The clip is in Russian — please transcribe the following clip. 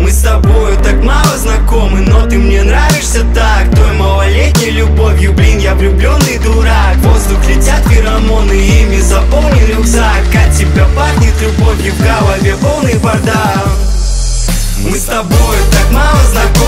Мы с тобою так мало знакомы, но ты мне нравишься так. Той малолетней любовью, блин, я влюбленный дурак. В воздух летят феромоны, ими заполнен рюкзак. От тебя пахнет любовью, в голове полный бардак. Мы с тобою так мало знакомы.